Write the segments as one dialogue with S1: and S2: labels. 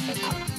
S1: Thank you.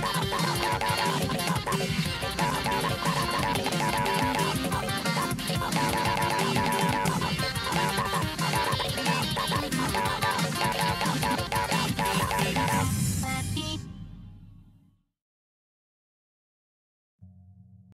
S1: Bye.